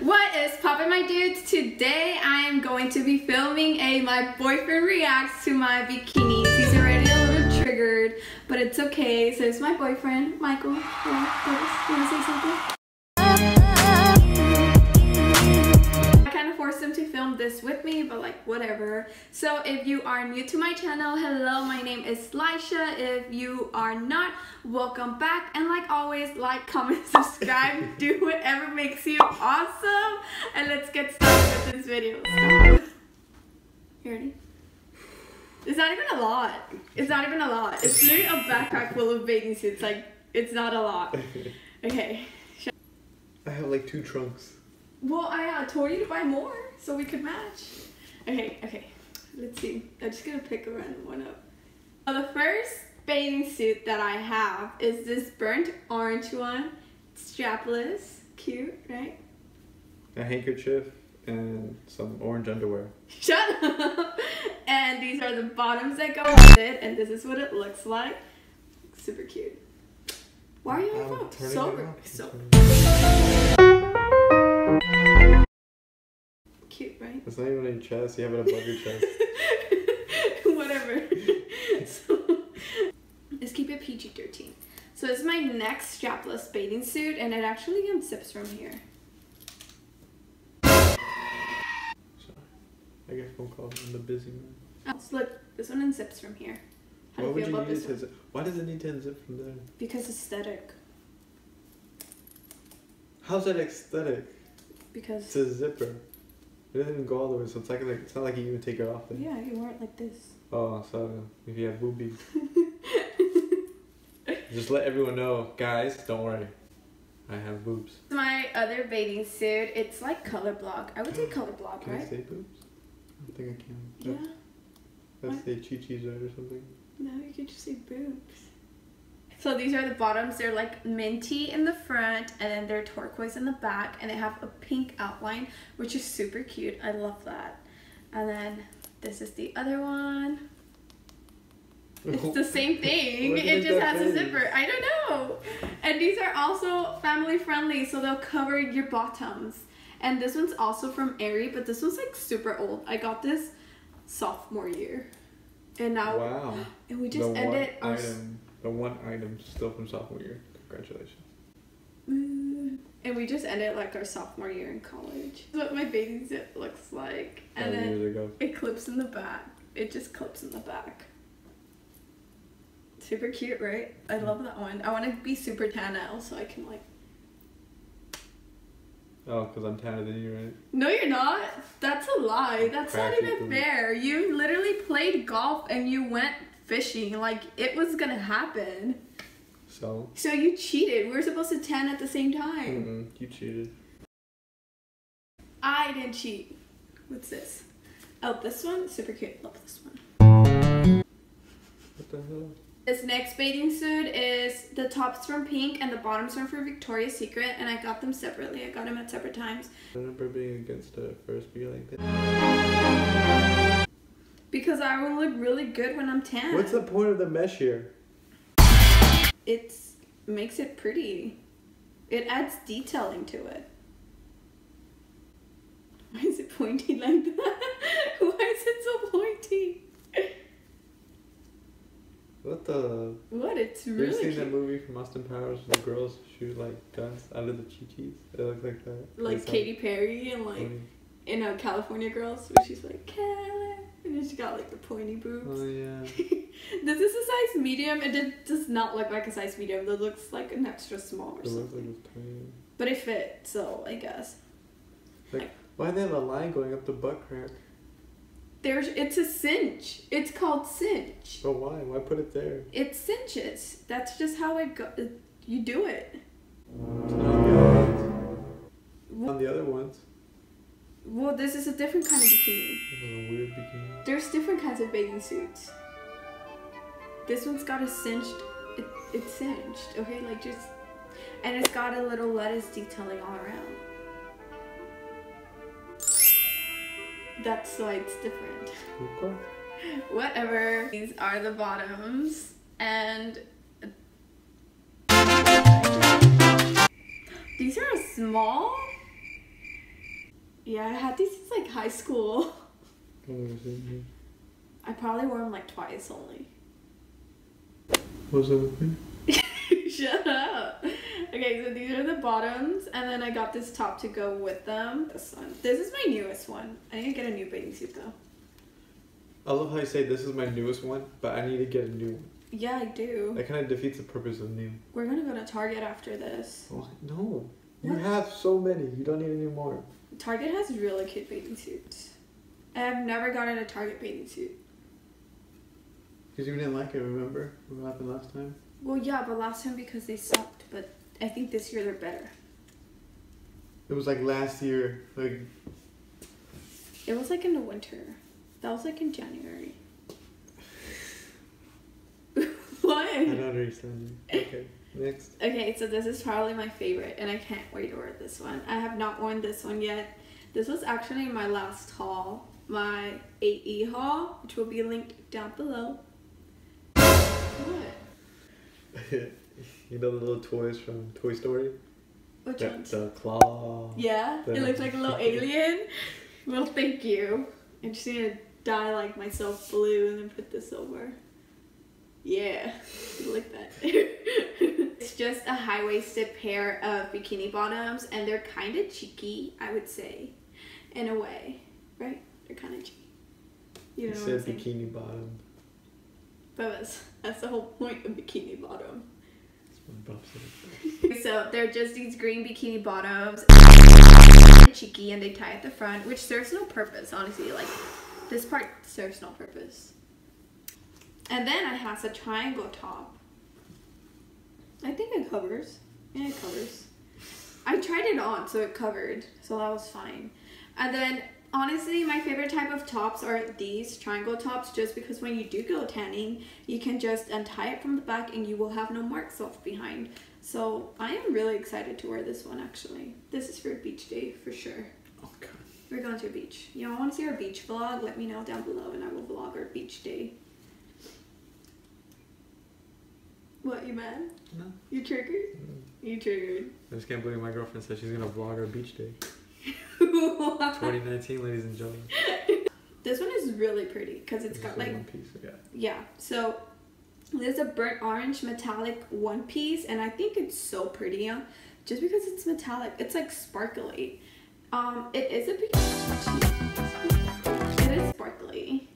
What is poppin' my dudes? Today I am going to be filming a my boyfriend reacts to my bikinis. He's already a little triggered, but it's okay. So it's my boyfriend, Michael. You wanna say something? Forced him to film this with me, but like whatever. So if you are new to my channel, hello, my name is Laisha. If you are not, welcome back. And like always, like, comment, subscribe, do whatever makes you awesome. And let's get started with this video. Stop. You ready? It's not even a lot. It's not even a lot. It's literally a backpack full of bathing suits. Like, it's not a lot. Okay. I have like two trunks. Well, I uh, told you to buy more so we could match. Okay, okay. Let's see. I'm just gonna pick a random one up. Uh, the first bathing suit that I have is this burnt orange one. Strapless. Cute, right? A handkerchief and some orange underwear. Shut up! And these are the bottoms that go with it, and this is what it looks like. Super cute. Why are you on your phone? turning So, it so cute, right? It's not even on your chest. You have it above your chest. Whatever. so, let's keep it PG 13. So, this is my next strapless bathing suit, and it actually um, unzips from here. I get phone call from the busy man. Oh, so look, this one unzips from here. How Why do you would feel you about need this one? Why does it need to unzip from there? Because aesthetic. How's that aesthetic? Because, It's a zipper. It doesn't even go all the way, so it's like, like it's not like you even take it off there. yeah, you wear it like this. Oh, so if you have boobies, just let everyone know, guys. Don't worry, I have boobs. My other bathing suit, it's like color block. I would say color block, Can I say boobs? I don't think I can. Yeah. Let's What? say chi-chi's right or something. No, you could just say boobs. So these are the bottoms. They're like minty in the front and then they're turquoise in the back and they have a pink outline, which is super cute. I love that. And then this is the other one. It's the same thing. It just has a zipper. I don't know. And these are also family friendly, so they'll cover your bottoms. And this one's also from Aerie, but this one's like super old. I got this sophomore year. And now Wow. and we just the ended our item, the one item still from sophomore year. Congratulations. Mm. and we just ended like our sophomore year in college. This is what my bathing suit looks like. And Five then years ago. it clips in the back. It just clips in the back. Super cute, right? I love that one. I want to be super tan now so I can like. Oh, because I'm tanner than you, right? No, you're not. That's a lie. That's not even fair. You literally played golf and you went fishing. Like it was gonna happen. So. So you cheated. We were supposed to tan at the same time. Mm-mm, you cheated. I didn't cheat. What's this? Oh, this one? Super cute. Love this one. What the hell? This next bathing suit is the tops from Pink and the bottoms are for Victoria's Secret, and I got them separately. I got them at separate times I remember being against it at first, being like this. Because I will look really good when I'm tan. What's the point of the mesh here? It makes it pretty. It adds detailing to it. Why is it pointy like that? Why is it so pointy? What the? What? It's You ever really seen that movie from Austin Powers where the girls shoot like guns out of the chi-chis? It looks like that. Like Katy Perry and like funny. in uh, California Girls, where she's like Kelly, she got like the pointy boobs. Oh yeah. this is a size medium. It did, does not look like a size medium. It looks like an extra small or It looks like something. it's tiny. But it fit, so I guess. Why do they have a line going up the butt crack? There's it's a cinch. It's called cinch. But why? Why put it there? It cinches. That's just how it go. it- You do it. On the other ones. On the other ones. Well, this is a different kind of bikini. This is a weird bikini. There's different kinds of bathing suits. This one's got a cinched. It, it's cinched. Okay, like just, and it's got a little lettuce detailing all around. That's why it's different. Okay. Whatever. These are the bottoms, and these are small. Yeah, I had these since like high school. I've never seen I probably wore them like twice only. What's up with me? Shut up. Okay, so these are the bottoms, and then I got this top to go with them. This one. This is my newest one. I need to get a new bathing suit though. I love how you say this is my newest one, but I need to get a new one. Yeah, I do. That kind of defeats the purpose of new. We're gonna go to Target after this. What? No. You What? have so many. You don't need any more. Target has really cute bathing suits. I've never gotten a Target bathing suit. Because you didn't like it, remember? What happened last time? Well, yeah, but last time because they sucked. But I think this year they're better. It was like last year. Like, It was like in the winter. That was like in January. What? I don't understand. Okay, next. Okay, so this is probably my favorite, and I can't wait to wear this one. I have not worn this one yet. This was actually my last haul, my Aerie haul, which will be linked down below. What? you know the little toys from Toy Story? Which The, ones? the claw. Yeah, it looks like a little alien. Well, thank you. I'm just gonna dye like myself blue and then put this over. Yeah, like that. it's just a high waisted pair of bikini bottoms, and they're kind of cheeky, I would say, in a way, right? They're kind of cheeky. You know said bikini bottom. But that's, that's the whole point of bikini bottom. That's what Bob said. So they're just these green bikini bottoms, cheeky, and they tie at the front, which serves no purpose, honestly. Like this part serves no purpose. And then it has a triangle top. I think it covers. Yeah, it covers. I tried it on, so it covered, so that was fine. And then honestly, my favorite type of tops are these triangle tops, just because when you do go tanning, you can just untie it from the back and you will have no marks left behind. So I am really excited to wear this one actually. This is for beach day for sure. Oh, God. We're going to a beach. You all want to see our beach vlog? Let me know down below and I will vlog our beach day. What, you mad? No. You triggered? Mm. You triggered. I just can't believe my girlfriend said she's gonna vlog our beach day. this 2019, ladies and gentlemen. This one is really pretty because it's This got like one piece. Yeah. Yeah, so there's a burnt orange metallic one piece, and I think it's so pretty, uh, just because it's metallic. It's like sparkly. Um, it is a bit. It is sparkly,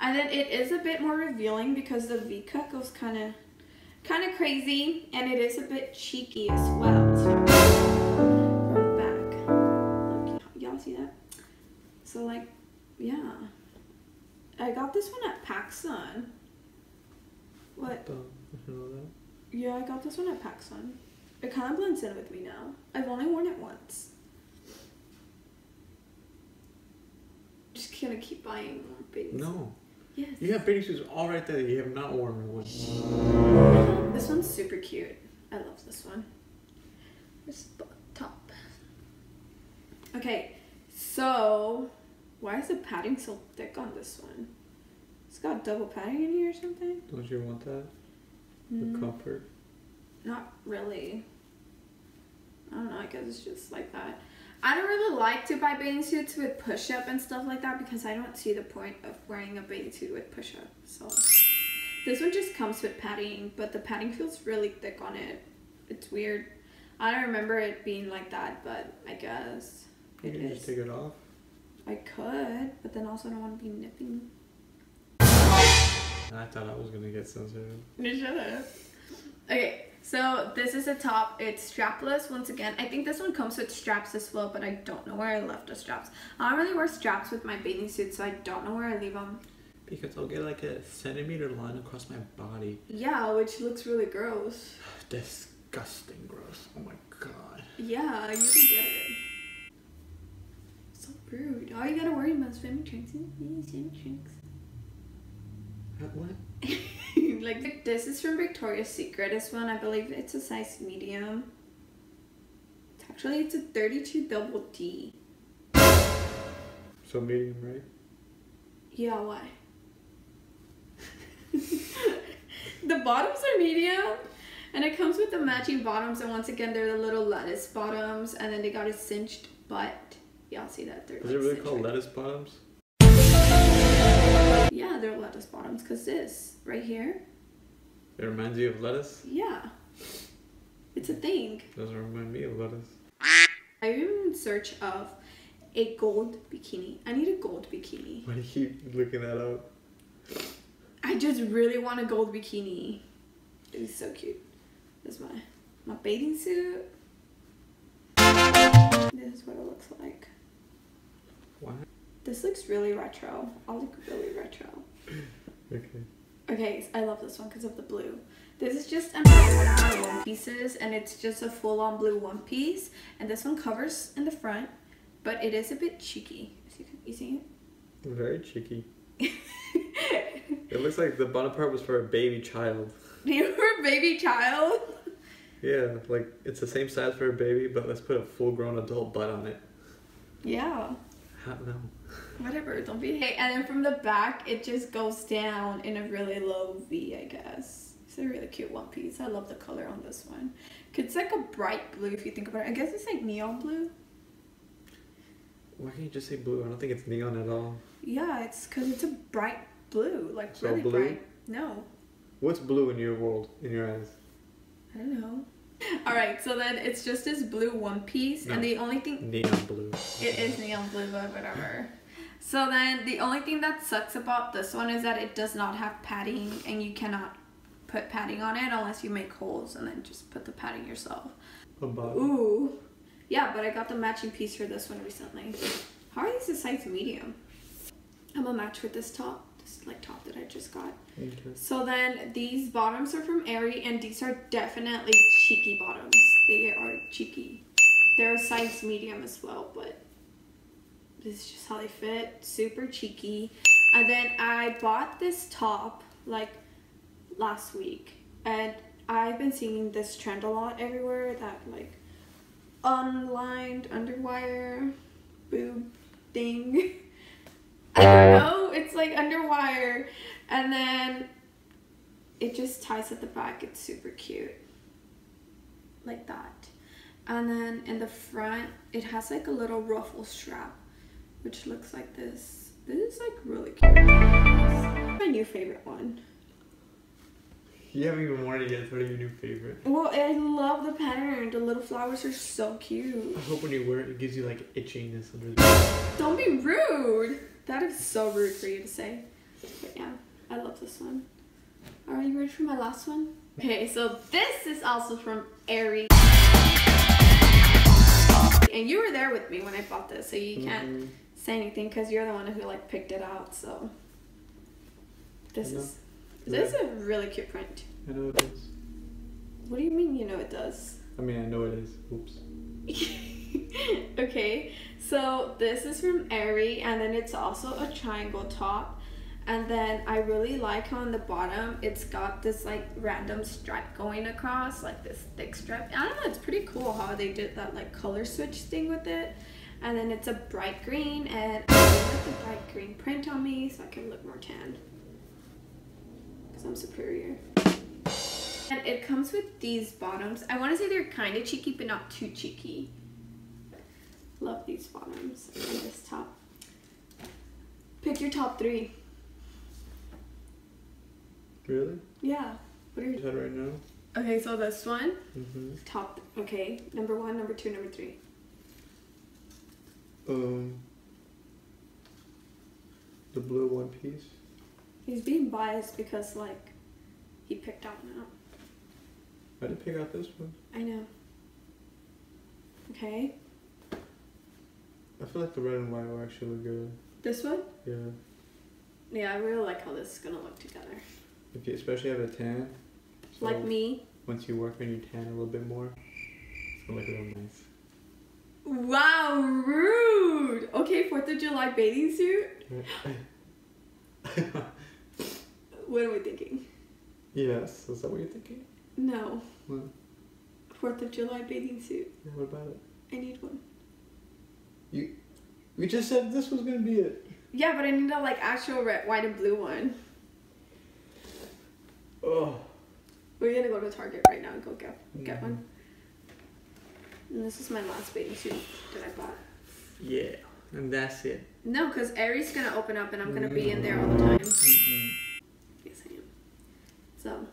and then it is a bit more revealing because the V cut goes kind of, kind of crazy, and it is a bit cheeky as well. So, from the back, y'all see that? So like, yeah. I got this one at PacSun. What? Dumb. You know that? Yeah, I got this one at PacSun. It kind of blends in with me now. I've only worn it once. Just gonna keep buying more things. No. Yes. You have bathing suits all right there. that You have not worn one. This one's super cute. I love this one. This top. Okay, so why is the padding so thick on this one? It's got double padding in here or something. Don't you want that? The Mm, comfort. not really. I don't know. I guess it's just like that. I don't really like to buy bathing suits with push up and stuff like that because I don't see the point of wearing a bathing suit with push up. So this one just comes with padding, but the padding feels really thick on it. It's weird. I don't remember it being like that, but I guess You it can just take it off. I could, but then also I don't want to be nipping. I thought I was gonna get censored. Shut up. Okay, so this is a top. It's strapless once again. I think this one comes with straps as well, but I don't know where I left the straps. I don't really wear straps with my bathing suit, so I don't know where I leave them. Because I'll get like a centimeter line across my body. Yeah, which looks really gross. Disgusting gross. Oh my god. Yeah, you can get it. So rude. All you gotta worry about is swimming trunks. Yeah, swimming trunks. What? like this is from Victoria's Secret. This one, I believe it's a size medium. It's actually it's a 32 double D. So medium, right? Yeah, why? the bottoms are medium, and it comes with the matching bottoms. And once again, they're the little lettuce bottoms, and then they got a cinched butt. y'all see that they're Is like, it really called right- lettuce bottoms? They're lettuce bottoms because this right here, It reminds you of lettuce? yeah, it's a thing. Doesn't remind me of lettuce. I'm in search of a gold bikini. I need a gold bikini. Why do you keep looking that up? I just really want a gold bikini. It's so cute. This is my my bathing suit. This is what it looks like. What? This looks really retro. I'll look really retro. Okay. Okay, I love this one because of the blue. This is just another one of my one pieces, and it's just a full-on blue one piece. And this one covers in the front, but it is a bit cheeky. You see- You see it? Very cheeky. it? Looks like the bottom part was for a baby child. you were a baby child. Yeah, like it's the same size for a baby, but let's put a full grown adult butt on it. Yeah. How, no. Whatever, don't be. Okay, and then from the back, it just goes down in a really low V, I guess. It's a really cute one piece. I love the color on this one. It's like a bright blue if you think about it. I guess it's like neon blue. Why can't you just say blue? I don't think it's neon at all. Yeah, it's because it's a bright blue, like So really blue? bright. No, What's blue in your world, in your eyes? I don't know. All right, so then it's just this blue one piece, No. and the only thing Neon blue. It is neon blue, but whatever. So then the only thing that sucks about this one is that it does not have padding and you cannot put padding on it unless you make holes and then just put the padding yourself. Ooh. Yeah, but I got the matching piece for this one recently. How are these a size medium? I'm a match with this top, this like top that I just got. Okay. So then these bottoms are from Aerie and these are definitely cheeky bottoms. They are cheeky. They're a size medium as well, but this is just how they fit. Super cheeky. And then I bought this top like last week and I've been seeing this trend a lot everywhere that like unlined underwire boob thing. I don't uh. know. It's like underwire and then it just ties at the back. It's super cute. Like that. And then in the front, it has like a little ruffle strap, which looks like this. This is like really cute. My new favorite one. You haven't even worn it yet, what are your new favorite? Well, I love the pattern. The little flowers are so cute. I hope when you wear it, it gives you like itchiness under the. Don't be rude. That is so rude for you to say. But yeah, I love this one. Are you ready for my last one? Okay, so this is also from Aerie. And you were there with me when I bought this, so you can't Mhm. Say anything because you're the one who like picked it out. So this is this is a really cute print. I know it is. What do you mean you know it does? I mean, I know it is. Oops. okay, so this is from Aerie, and then it's also a triangle top. And then I really like how on the bottom it's got this like random stripe going across, like this thick stripe. I don't know, it's pretty cool how they did that like color switch thing with it. And then it's a bright green, and I really like the bright green print on me so I can look more tan. Because I'm superior. And it comes with these bottoms. I want to say they're kind of cheeky, but not too cheeky. Love these bottoms and this top. Pick your top three. Really? Yeah. What are Is your that right now? Okay, so this one, Mm-hmm. top. Okay, number one, number two, number three. Um. The blue one piece. He's being biased because like he picked out now. I didn't pick out this one. I know. Okay, I feel like the red and white will actually look good. this one. Yeah. Yeah, I really like how this is gonna look together. If you especially have a tan. So Like me. Once you work on your tan a little bit more, it's gonna look real nice. Wow, rude. Okay, Fourth of July bathing suit. What are we thinking? yes, is that what you're thinking? No. What? Fourth of July bathing suit. Yeah, what about it? I need one. You We just said this was gonna be it. Yeah, but I need a like actual red, white, and blue one. Oh. We're gonna go to Target right now and go get get Mhm. one. And this is my last bathing suit that I bought. Yeah, and that's it. No, because Aerie's gonna open up and I'm gonna be in there all the time. Mm-mm. Yes, I am. So.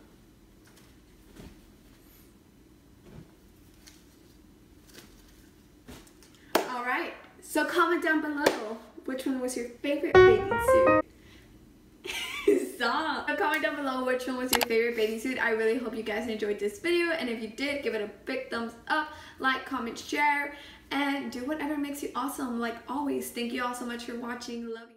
All right. So comment down below which one was your favorite bathing suit. Comment down below which one was your favorite bathing suit. I really hope you guys enjoyed this video. And if you did, give it a big thumbs up, like, comment, share, and do whatever makes you awesome. Like always, thank you all so much for watching. Love you.